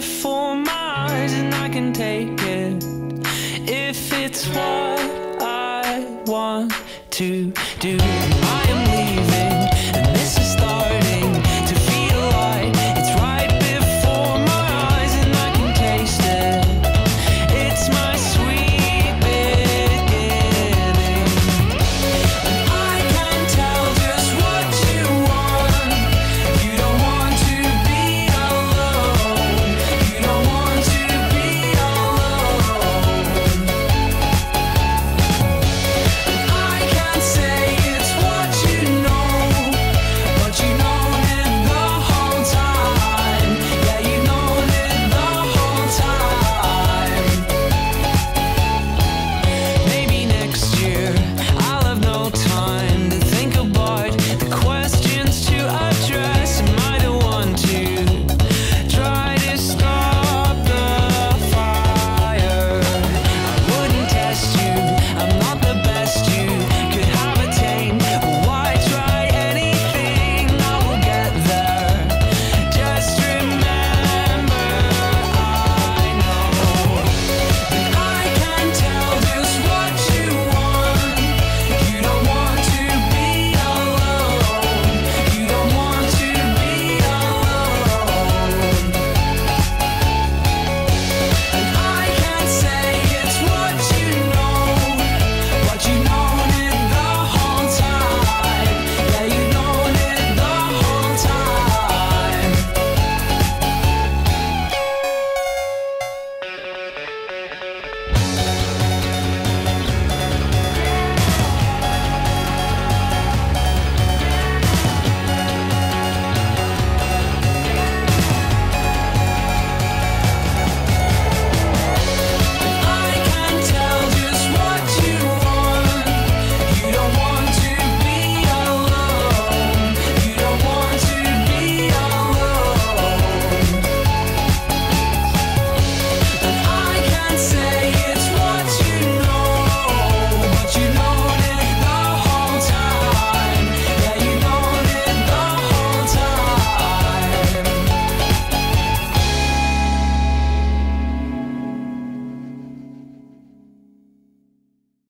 it for miles and I can take it if it's what I want to do. I am